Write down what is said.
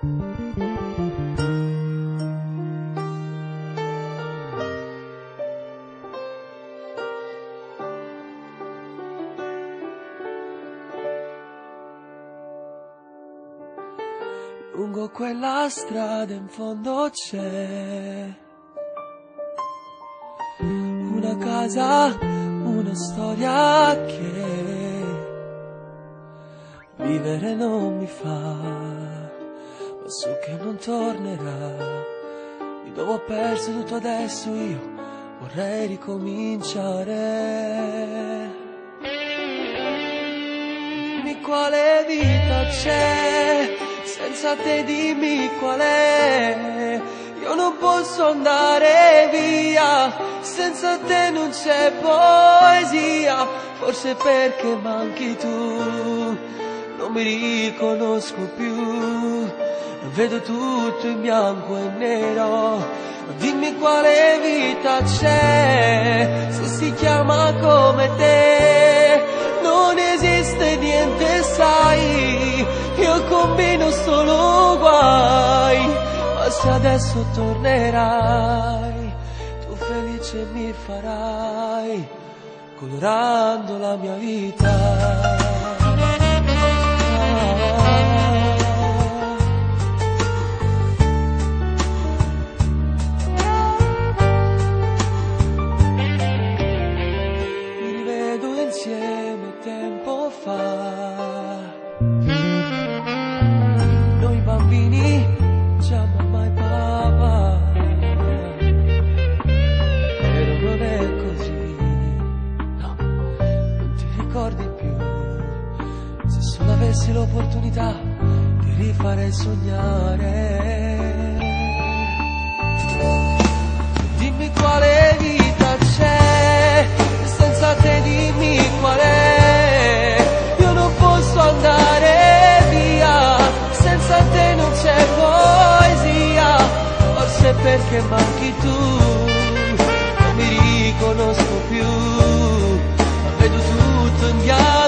Lungo quella strada in fondo c'è una casa, una storia che vivere non mi fa so che non tornerà. Di dove ho perso tutto adesso io vorrei ricominciare. Dimmi quale vita c'è, senza te dimmi qual è. Io non posso andare via, senza te non c'è poesia, forse perché manchi tu, non mi riconosco più, vedo tutto in bianco e nero, dimmi quale vita c'è, se si chiama come te, non esiste niente sai, io combino solo guai, ma se adesso tornerai, tu felice mi farai, colorando la mia vita. Insieme tempo fa. Noi bambini, già e papà. Però non è così, no, non ti ricordi più. Se solo avessi l'opportunità, ti rifarei sognare. Dimmi quale anche tu non mi riconosco più, ma vedo tutto in bianco.